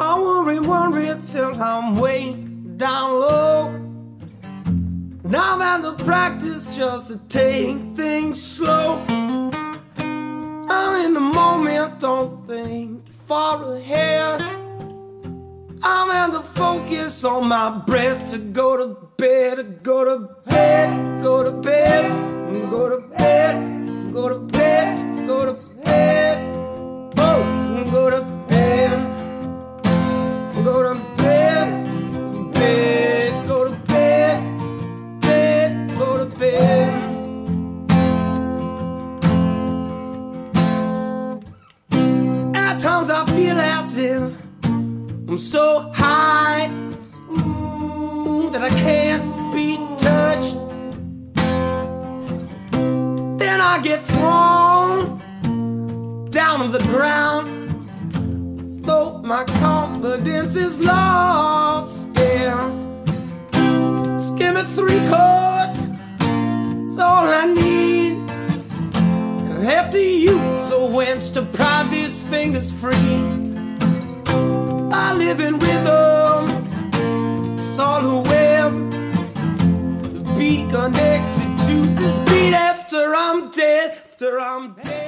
worry, worry till I'm way down low. Now I'm that the practice just to take things slow. I'm in the moment, don't think far ahead. I'm in the focus on my breath to go to bed, go to bed, go to bed, go to bed, go to bed, go to bed, Times I feel as if I'm so high that I can't be touched. Then I get thrown down on the ground. Though my confidence is lost, yeah. Just give me three chords, have to use a to pry these fingers free. I live in rhythm. It's all a web to be connected to this beat after I'm dead. After I'm dead.